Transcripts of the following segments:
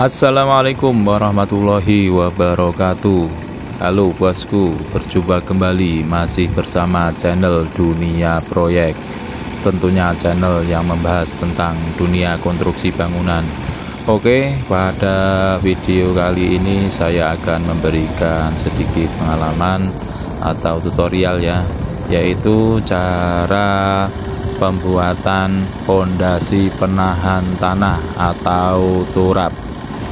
Assalamualaikum warahmatullahi wabarakatuh. Halo bosku, berjumpa kembali masih bersama channel Dunia Proyek. Tentunya channel yang membahas tentang dunia konstruksi bangunan. Oke, pada video kali ini saya akan memberikan sedikit pengalaman atau tutorial ya Yaitu cara pembuatan fondasi penahan tanah atau turap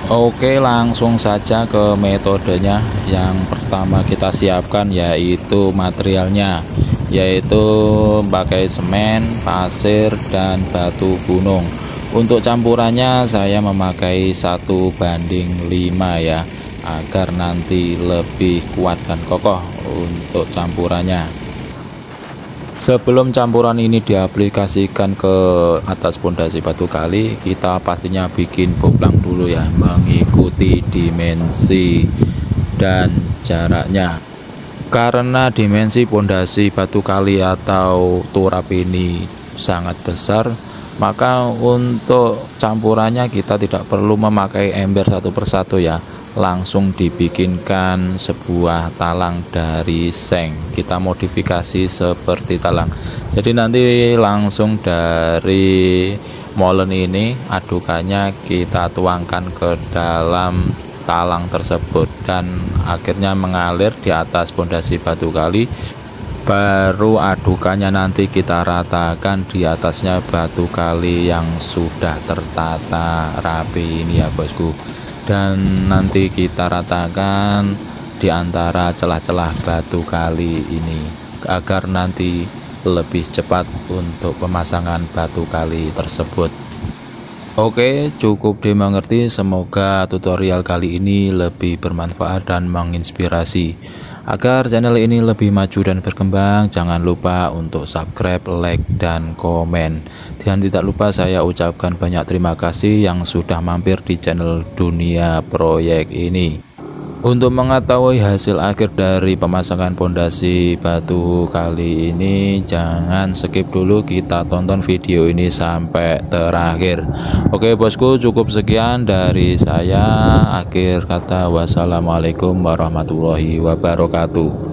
Oke langsung saja ke metodenya. Yang pertama kita siapkan yaitu materialnya yaitu pakai semen, pasir, dan batu gunung. Untuk campurannya saya memakai satu banding 5 ya agar nanti lebih kuat dan kokoh untuk campurannya Sebelum campuran ini diaplikasikan ke atas pondasi batu kali, kita pastinya bikin boplang dulu ya, mengikuti dimensi dan jaraknya. Karena dimensi pondasi batu kali atau turap ini sangat besar, maka untuk campurannya kita tidak perlu memakai ember satu persatu ya langsung dibikinkan sebuah talang dari seng. Kita modifikasi seperti talang. Jadi nanti langsung dari molen ini adukannya kita tuangkan ke dalam talang tersebut dan akhirnya mengalir di atas pondasi batu kali. Baru adukannya nanti kita ratakan di atasnya batu kali yang sudah tertata rapi ini ya bosku dan nanti kita ratakan di antara celah-celah batu kali ini agar nanti lebih cepat untuk pemasangan batu kali tersebut. Oke cukup dimengerti. Semoga tutorial kali ini lebih bermanfaat dan menginspirasi Agar channel ini lebih maju dan berkembang, jangan lupa untuk subscribe, like, dan komen. Dan tidak lupa saya ucapkan banyak terima kasih yang sudah mampir di channel Dunia Proyek ini. Untuk mengetahui hasil akhir dari pemasangan pondasi batu kali ini jangan skip dulu kita tonton video ini sampai terakhir. Oke bosku cukup sekian dari saya. Akhir kata wassalamualaikum warahmatullahi wabarakatuh